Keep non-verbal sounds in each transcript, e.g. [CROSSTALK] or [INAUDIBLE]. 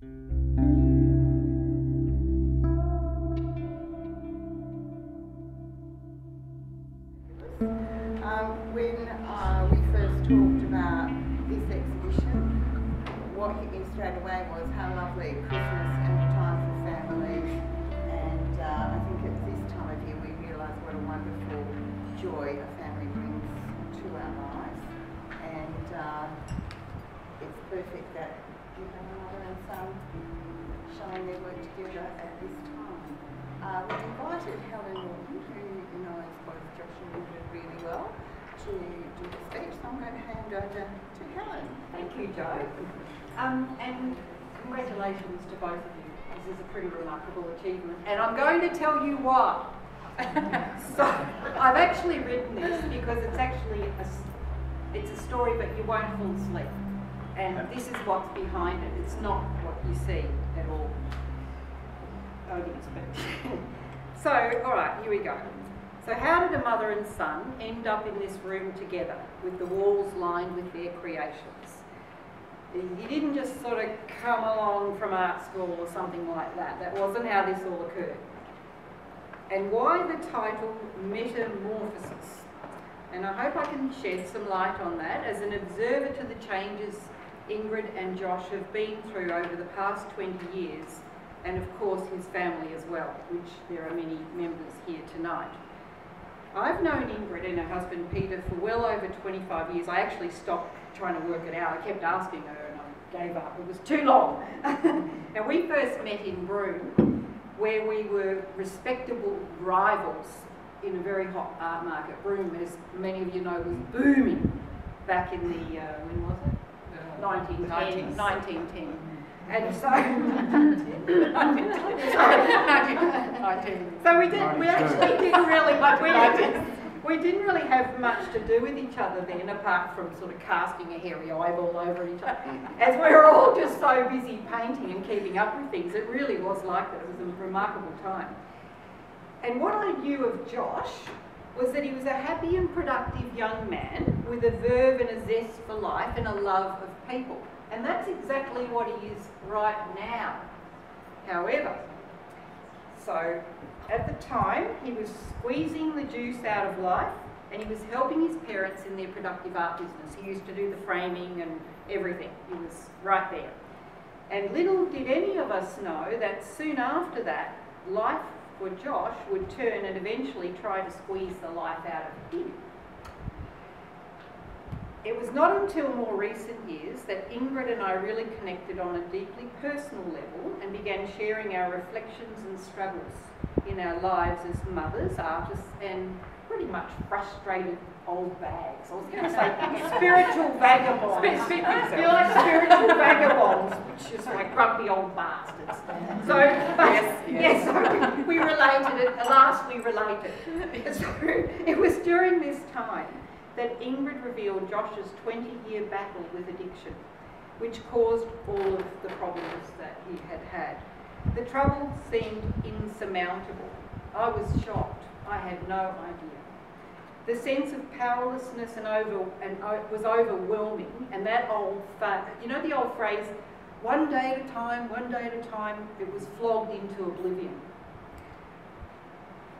Um, work together at this time. Uh, we invited Helen Norton, who knows both Josh and Ingrid really well, to do the speech. So I'm going to hand over to Helen. Thank you, Jo. Um, and congratulations to both of you. This is a pretty remarkable achievement. And I'm going to tell you why. [LAUGHS] so, I've actually written this because it's actually a, s- it's a story, but you won't fall asleep. And this is what's behind it. It's not what you see [LAUGHS] so, all right, here we go. So, how did a mother and son end up in this room together with the walls lined with their creations? You didn't just sort of come along from art school or something like that. That wasn't how this all occurred. And why the title Metamorphosis? And I hope I can shed some light on that as an observer to the changes Ingrid and Josh have been through over the past 20 years, and of course his family as well, which there are many members here tonight. I've known Ingrid and her husband Peter for well over 25 years. I actually stopped trying to work it out. I kept asking her and I gave up. It was too long. [LAUGHS] and we first met in Broome, where we were respectable rivals in a very hot art market. Broome, as many of you know, was booming back in the, uh, when was it? 1910, 1910. And so, sorry, [LAUGHS] 19. So we did. We actually didn't really. We, we didn't really have much to do with each other then, apart from sort of casting a hairy eyeball over each other. Mm. As we were all just so busy painting and keeping up with things, it really was like that. It was a remarkable time. And what I knew of Josh was that he was a happy and productive young man with a verve and a zest for life and a love of people. And that's exactly what he is right now. However, so at the time he was squeezing the juice out of life and he was helping his parents in their productive art business. He used to do the framing and everything. He was right there. And little did any of us know that soon after that, life for Josh would turn and eventually try to squeeze the life out of him. It was not until more recent years that Ingrid and I really connected on a deeply personal level and began sharing our reflections and struggles in our lives as mothers, artists, and pretty much frustrated old bags. I was going to say spiritual vagabonds. You're like spiritual vagabonds, which is like grumpy old bastards. So, but, yes, yes. so we, related it. Alas, we related. So it was during this time that Ingrid revealed Josh's 20-year battle with addiction, which caused all of the problems that he had had. The trouble seemed insurmountable. I was shocked. I had no idea. The sense of powerlessness and over and uh, was overwhelming. And that old, you know, the old phrase, "One day at a time, one day at a time." It was flogged into oblivion.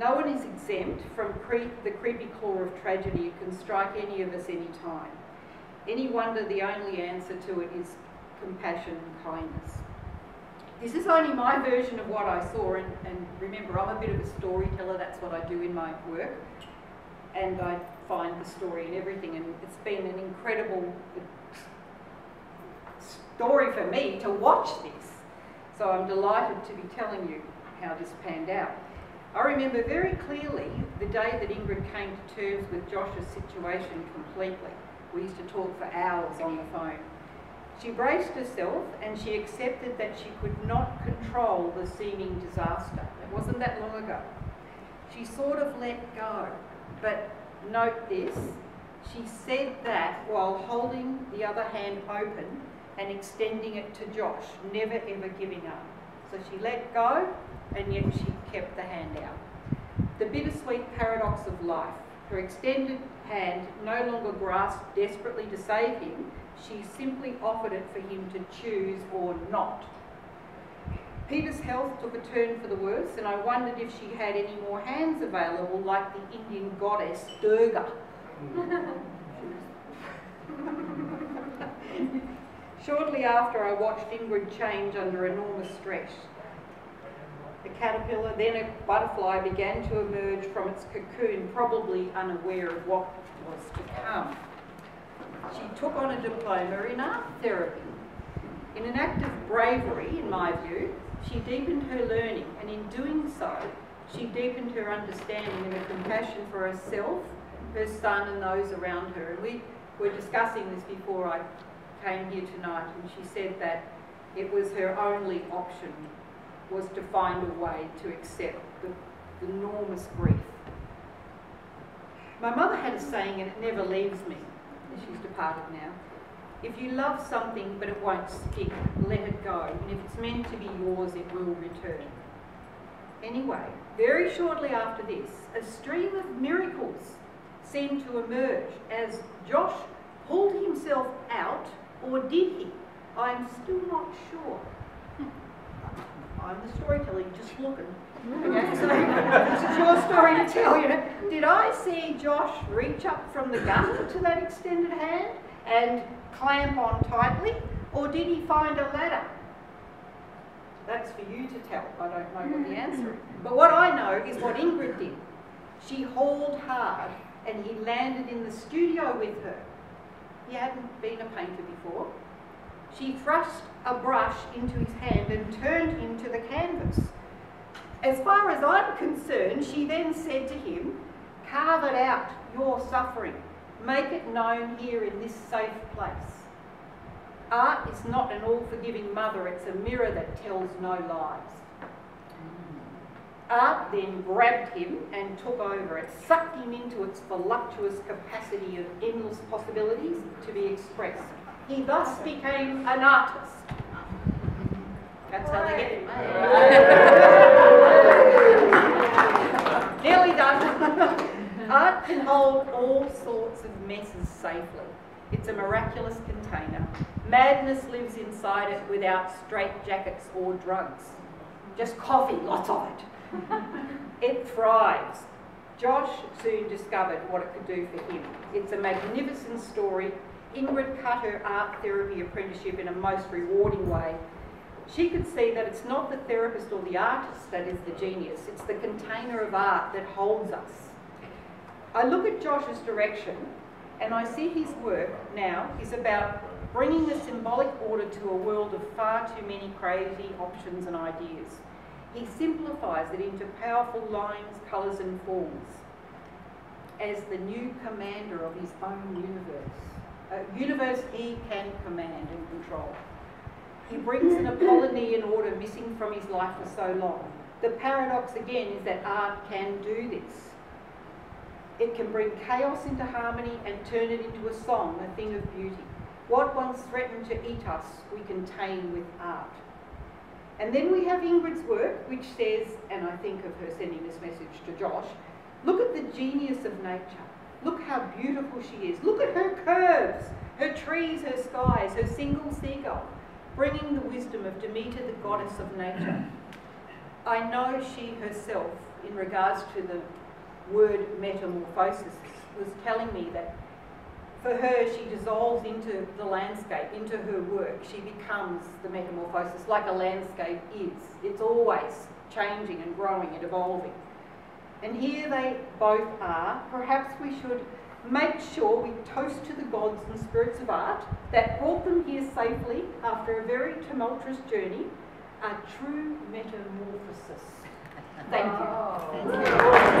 No one is exempt from the creepy claw of tragedy. It can strike any of us any time. Any wonder the only answer to it is compassion and kindness. This is only my version of what I saw, and, and remember, I'm a bit of a storyteller, that's what I do in my work. And I find the story in everything, and it's been an incredible story for me to watch this. So I'm delighted to be telling you how this panned out. I remember very clearly the day that Ingrid came to terms with Josh's situation completely. We used to talk for hours on the phone. She braced herself and she accepted that she could not control the seeming disaster. It wasn't that long ago. She sort of let go. But note this she said that while holding the other hand open and extending it to Josh, never ever giving up. So she let go and yet she kept the hand out. The bittersweet paradox of life. Her extended hand no longer grasped desperately to save him, she simply offered it for him to choose or not Peter's health took a turn for the worse, and I wondered if she had any more hands available, like the Indian goddess Durga. Hmm. [LAUGHS] Shortly after, I watched Ingrid change under enormous stress. The caterpillar, then a butterfly, began to emerge from its cocoon, probably unaware of what was to come. She took on a diploma in art therapy. In an act of bravery, in my view, she deepened her learning, and in doing so, she deepened her understanding and her compassion for herself, her son, and those around her. And we were discussing this before I came here tonight, and she said that it was her only option was to find a way to accept the, the enormous grief. My mother had a saying, and it never leaves me, she's departed now. If you love something but it won't stick, let it go. And if it's meant to be yours, it will return. Anyway, very shortly after this, a stream of miracles seemed to emerge as Josh pulled himself out, or did he? I'm still not sure. [LAUGHS] I'm the storyteller, just looking. Okay, so this is your story to tell you. Did I see Josh reach up from the gutter to that extended hand and clamp on tightly, or did he find a ladder? That's for you to tell. I don't know what the answer is. [LAUGHS] But what I know is what Ingrid did. She hauled hard and he landed in the studio with her. He hadn't been a painter before. She thrust a brush into his hand and turned him to the canvas. As far as I'm concerned, she then said to him, Carve it out, your suffering. Make it known here in this safe place. Art is not an all forgiving mother, it's a mirror that tells no lies. Art then grabbed him and took over it, sucked him into its voluptuous capacity of endless possibilities to be expressed. He thus became an artist. That's how they get made. Nearly done. Art can hold all sorts of messes safely. It's a miraculous container. Madness lives inside it without straitjackets or drugs. Just coffee, lots of it. It thrives. Josh soon discovered what it could do for him. It's a magnificent story. Ingrid cut her art therapy apprenticeship in a most rewarding way. She could see that it's not the therapist or the artist that is the genius, it's the container of art that holds us. I look at Josh's direction and I see his work now is about bringing the symbolic order to a world of far too many crazy options and ideas. He simplifies it into powerful lines, colours and forms as the new commander of his own universe. A universe he can command and control. He brings an Apollonian order missing from his life for so long. The paradox again is that art can do this. It can bring chaos into harmony and turn it into a song, a thing of beauty. What once threatened to eat us, we can tame with art. And then we have Ingrid's work, which says, and I think of her sending this message to Josh, look at the genius of nature. Look how beautiful she is. Look at her curves, her trees, her skies, her single seagull, bringing the wisdom of Demeter, the goddess of nature. I know she herself, in regards to the word metamorphosis, was telling me that for her, she dissolves into the landscape, into her work. She becomes the metamorphosis, like a landscape is. It's always changing and growing and evolving. And here they both are. Perhaps we should make sure we toast to the gods and spirits of art that brought them here safely after a very tumultuous journey, a true metamorphosis. Thank you. Oh.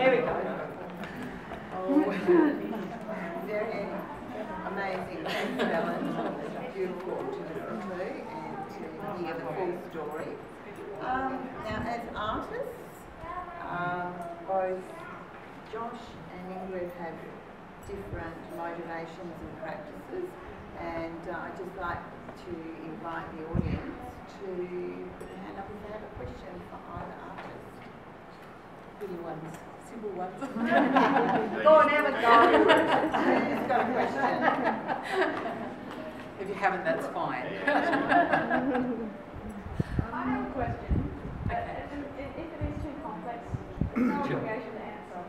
There we go. Oh, very amazing. Thanks, Ellen. Beautiful to listen to and to hear the full story. Um, now, as artists, um, both Josh and Ingrid have different motivations and practices, and uh, I'd just like to invite the audience to put their hand up if they have a question for either artist. Little ones simple ones. go on, have a go. Haven't, that's fine. [LAUGHS] I have a [LAUGHS] question. Okay. If if it is too complex, there's no obligation to answer.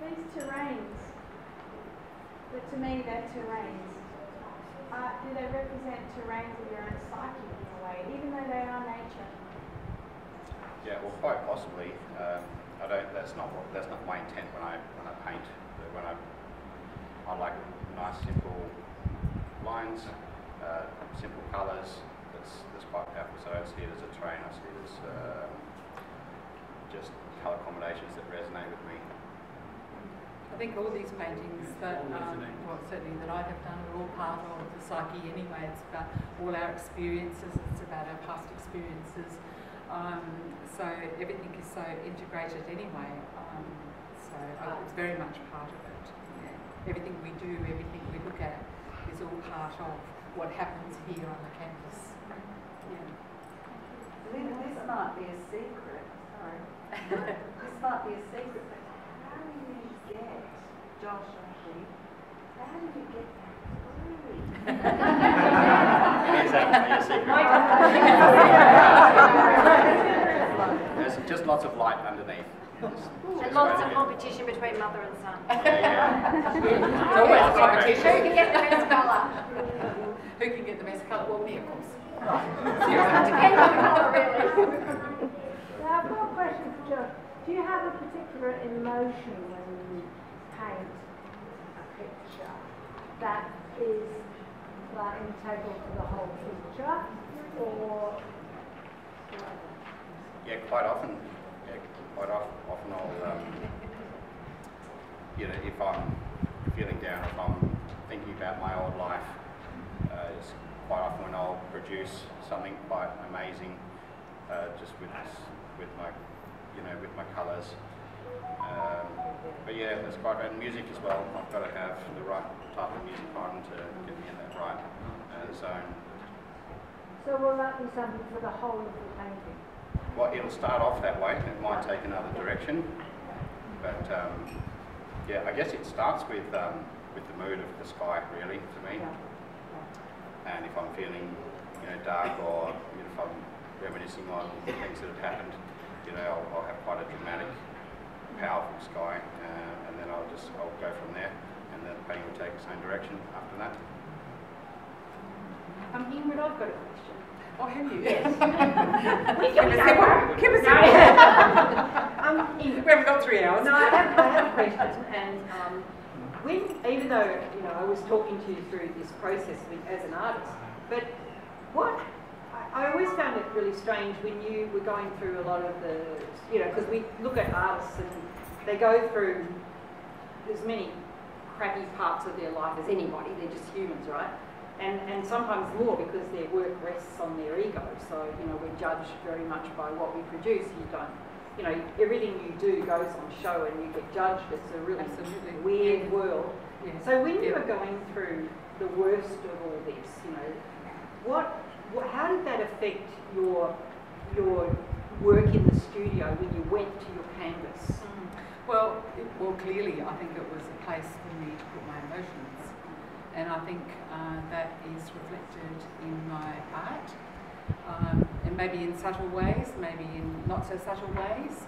These terrains, but to me they're terrains, uh, do they represent terrains of your own psyche in a way, even though they are nature? Yeah, well, quite possibly. Um, I don't. That's not what. That's not my intent when I when I paint. But when I I like nice simple lines, uh, simple colours. That's that's quite powerful. So I don't see it as a train. I see it as um, just colour combinations that resonate with me. I think all these paintings that, um, well, certainly that I have done are all part of the psyche anyway. It's about all our experiences, it's about our past experiences. Um, so everything is so integrated anyway. Um, so uh, it's very much part of it. Yeah. Everything we do, everything we look at is all part of what happens here on the campus. Yeah. This, this might be a secret, sorry. [LAUGHS] this might be a secret, but how do you get, Josh and Keith, how do you get that through? Is that your secret? There's just lots of light underneath. Just- And just lots waiting. of competition between mother and son. Yeah, It's always a Who competition. can get the best colour? Who can get the best colour? Well, me, of course. Depends on the colour, really. Now, I've got a question for Josh. Do you have a particular emotion when you paint a picture that is like integral to the whole picture, or Yeah, quite often. Yeah, quite often, often I'll, um, you know, if I'm feeling down, if I'm thinking about my old life, uh, it's quite often when I'll produce something quite amazing, uh, just with with my, you know, with my colours. Um, but yeah, that's quite and music as well. I've got to have the right type of music on to get me in that right uh, zone. so will that be something for the whole of the painting? Well, it'll start off that way. It might take another direction, but um, yeah, I guess it starts with um, with the mood of the sky, really, for me. And if I'm feeling, you know, dark or you know, if I'm reminiscing on things that have happened, you know, I'll, I'll have quite a dramatic, powerful sky, uh, and then I'll just I'll go from there, and then the painting will take its own direction after that. I'm Um, Ingrid, I've got a question. Oh, have you? Yes. [LAUGHS] Give us a Give us a [LAUGHS] Um, Ingrid, We haven't got three hours. no, I have, I have a question, and um, when, even though, you know, I was talking to you through this process with, as an artist, but what, I, I always found it really strange when you were going through a lot of the, you know, because we look at artists and they go through as many crappy parts of their life as anybody, they're just humans, right? And, and sometimes more because their work rests on their ego. So, you know, we're judged very much by what we produce. You don't, you know, everything you do goes on show and you get judged. It's a really Absolutely. weird world. Yeah. So when you were going through the worst of all this, you know, what, what how did that affect your your work in the studio when you went to your canvas? Mm. Well, it, well, clearly, I think it was a place for me to put my emotions, and I think uh, that is reflected in my art, um, and maybe in subtle ways, maybe in not so subtle ways.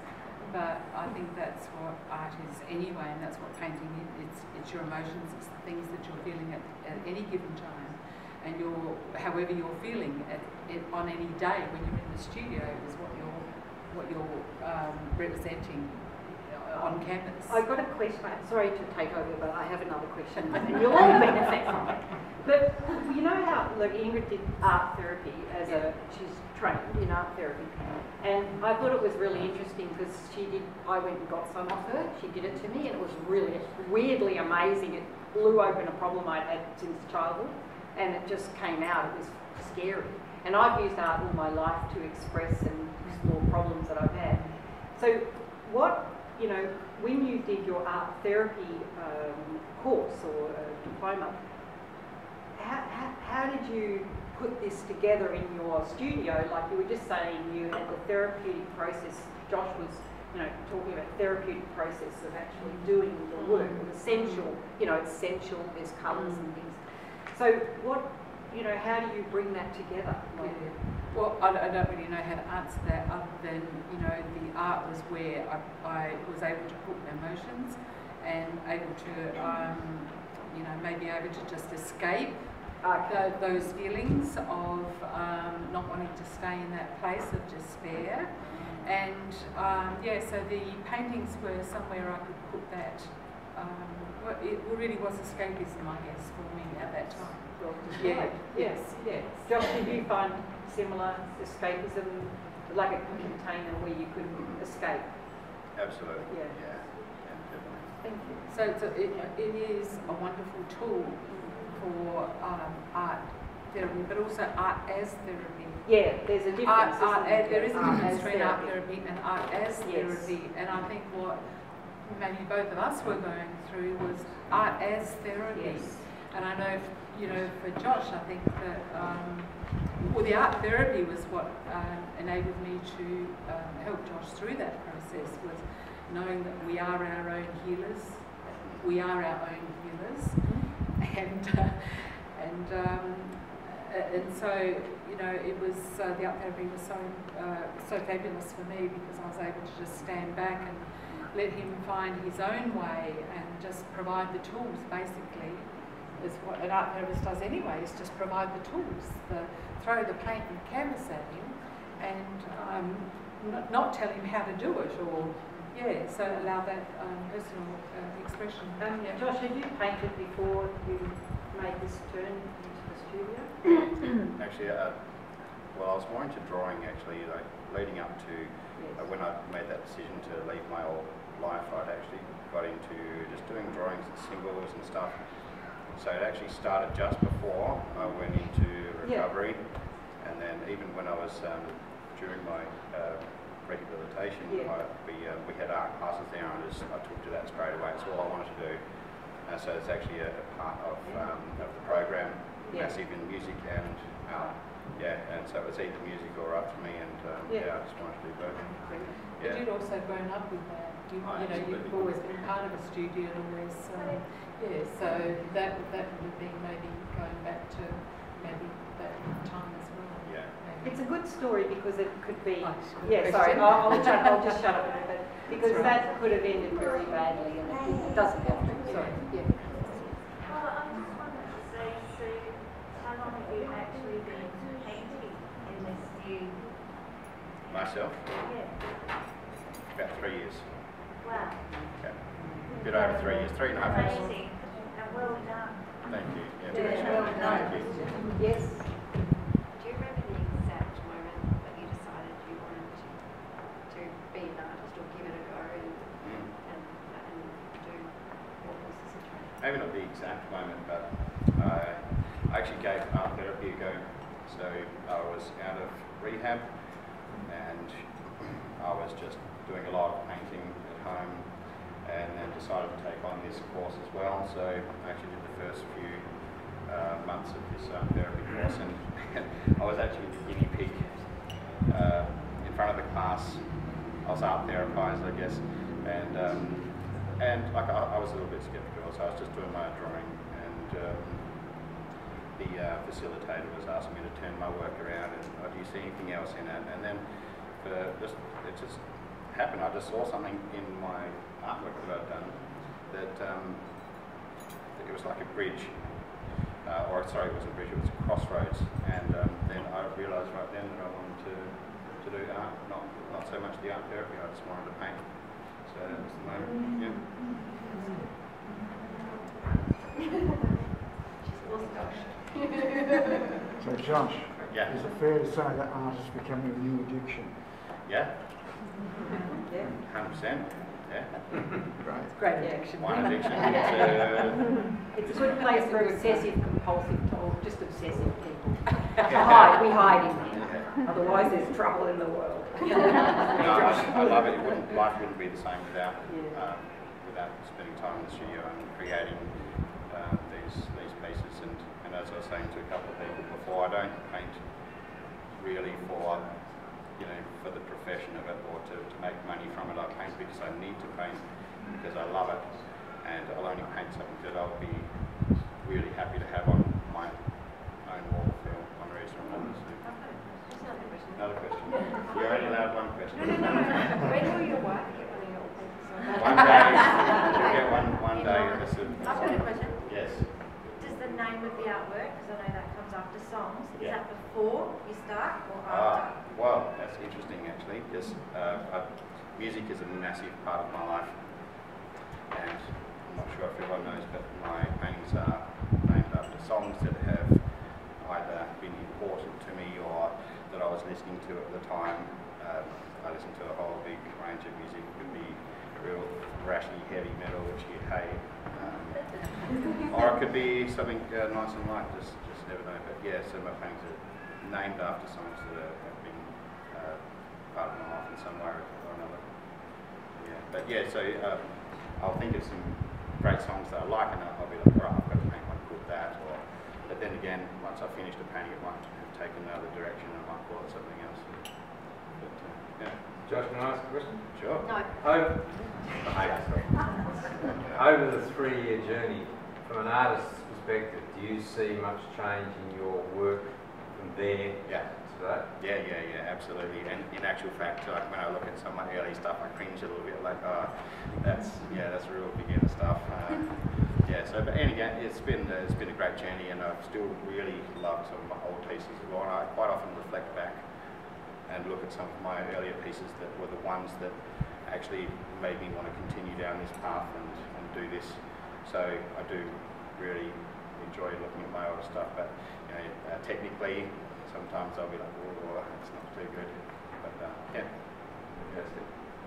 But I think that's what art is anyway, and that's what painting is. It's, it's your emotions, it's the things that you're feeling at, at any given time, and your however you're feeling at, at, on any day when you're in the studio is what you're what you're um, representing on canvas. I've got a question. Sorry to take over, but I have another question, [LAUGHS] and you'll all benefit from it. But you know like Ingrid did art therapy as a, she's trained in art therapy, and I thought it was really interesting because she did. I went and got some off her. She did it to me, and it was really weirdly amazing. It blew open a problem I'd had since childhood, and it just came out. It was scary. And I've used art all my life to express and explore problems that I've had. So, what you know, when you did your art therapy um, course or uh, diploma, how, how, how did you put this together in your studio? Like you were just saying, you had the therapeutic process. Josh was, you know, talking about therapeutic process of actually doing the work. It was essential, you know, it's essential. There's colours and things. So, what you know, how do you bring that together? Like, Well, I, I don't really know how to answer that other than, you know, the art was where I, I was able to put emotions and able to, um, you know, maybe able to just escape Okay. tho- those feelings of um, not wanting to stay in that place of despair. And um, yeah, so the paintings were somewhere I could put that. Um, well, it really was escapism, I guess, for me at that time. Well Yeah, described. yes, yes. Josh, did you find similar escapism, like a container where you could escape? Absolutely. Yeah. Yeah. yeah. Thank you. So it's a, it, it is a wonderful tool for um, art therapy, but also art as therapy. Yeah, there's a difference. Art, art, isn't uh, there is a difference between art therapy. and art as Yes. therapy. And I think what maybe both of us were going through was art as therapy. Yes. And I know, you know, for Josh, I think that, um, well, the art therapy was what um, enabled me to um, help Josh through that process, was knowing that we are our own healers, we are our own healers, and [LAUGHS] and um, and so you know, it was uh, the therapy was so uh, so fabulous for me because I was able to just stand back and let him find his own way and just provide the tools basically is what an art therapist does anyway is just provide the tools the throw the paint and canvas at him and um, not tell him how to do it or yeah so allow that um, personal uh, expression Um, yeah. Josh, had you painted before you made this turn into the studio? [COUGHS] Actually, uh, well, I was more into drawing actually, like leading up to uh, when I made that decision to leave my old life. I'd actually got into just doing drawings and symbols and stuff. So it actually started just before I went into Yeah. recovery, and then even when I was um, during my uh, rehabilitation, Yeah. I, we uh, we had art classes there, and I just I took to that straight away. It's all I wanted to do. Uh, so it's actually a, a part of um, of the program, Yeah. massive in music and art. Yeah, and so it was either music or art for me, and um, Yeah. yeah. I just wanted to do both. But you'd also grown up with that. You, Oh, you know, you've always been part of a studio and always, um, yeah, so that, that would have been maybe going back to maybe that time as well. Yeah. maybe. It's a good story because it could be. Oh, it's a good Yeah, sorry. I'll, I'll, shut, I'll just shut up [LAUGHS] a minute. Because right. that could have ended very badly and it it doesn't have to. Sorry, yeah. Well, I just wanted to say, Sue, how long have you actually been painting in this new? Myself, Yeah. about three years. Wow. Okay. A bit over three years, three and a half years. Amazing and well done. Thank you. Yeah, Yeah, well done. Thank you. Yes. Do you remember the exact moment that you decided you wanted to, to be an artist or give it a go and, Mm. and, and do what was the situation? Maybe not the exact moment, but I I actually gave art therapy a go. So I was out of rehab and I was just doing a lot of painting at home and then decided to take on this course as well. So I actually did the first few uh, months of this um, therapy course and [LAUGHS] I was actually the guinea pig uh, in front of the class. I was art therapized, I guess, and um, and like I, I was a little bit skeptical, so I was just doing my drawing, and um, the uh, facilitator was asking me to turn my work around, and oh, do you see anything else in it? And then for just it just happened. I just saw something in my artwork that I'd done that um, it was like a bridge, uh, or sorry, it wasn't a bridge, it was a crossroads, and um, then I realised right then that I wanted to to do art, not not so much the art therapy. I just wanted to paint. So that was the moment. Yeah. [LAUGHS] [LAUGHS] So Josh, Yeah. is it fair to say that art is becoming a new addiction? Yeah. Yeah. Hundred percent. Yeah. Great. Great addiction. One addiction. It's, uh, [LAUGHS] It's a good place for obsessive compulsive or just obsessive people. To hide, we hide in there. yeah. Otherwise there's trouble in the world. [LAUGHS] No, I, I love it. it wouldn't, life wouldn't be the same without Yeah. um, without spending time in the studio and creating uh, these these pieces. And, and as I was saying to a couple of people before, I don't paint really for you know for the profession of it or to, to make money from it. I paint because I need to paint because I love it, and I'll only paint something that I'll be really happy to have on my own wall. Another question. You're only allowed one question. No, no, no, no. When will your wife get one of your pictures? One day, you'll get one, one day. This is, I've got a question. yes. Does the name of the artwork, because I know that comes after songs, is Yeah. that before you start or Ah, after? well, that's interesting actually, because uh, I- music is a massive part of my life. And I'm not sure if everyone knows, but my paintings are named after songs that have either been important to me or that I was listening to at the time. Um, I listened to a whole big range of music. It could be a real thrashy heavy metal, which you hate. Um, or it could be something uh, nice and light, just, just never know. But yeah, so my paintings are named after songs that are, have been uh, part of my life in some way or another. Yeah, but yeah, so um, I'll think of some great songs that I like, and I'll be like, right, I've got to paint one called that. Or, but then again, once I've finished the painting, it might have taken another direction, and I might call it something else. But uh, yeah, Josh, can I ask a question? sure. No. Over, over the three-year journey, from an artist's perspective, do you see much change in your work from there Yeah. To that? Yeah, yeah, yeah, absolutely. And in actual fact, like when I look at some of my early stuff, I cringe a little bit. Like, oh, that's yeah, that's real beginner stuff. Uh, [LAUGHS] yeah. So, but and again, it's been uh, it's been a great journey, and I've still really loved some of my old pieces as well. And I quite often reflect back and look at some of my earlier pieces that were the ones that actually made me want to continue down this path and, and do this. So I do really enjoy looking at my older stuff, but you know, uh, technically, sometimes I'll be like, oh, it's not too good. But uh, yeah.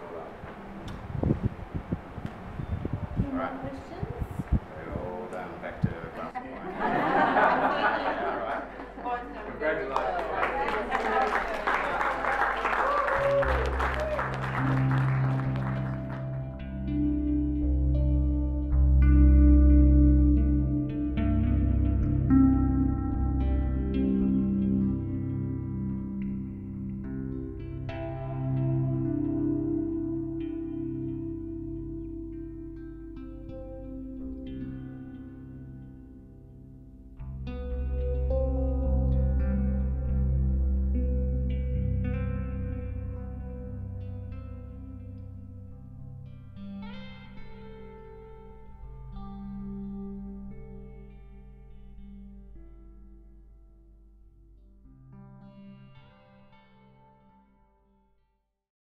Well done. Any more Alright. questions?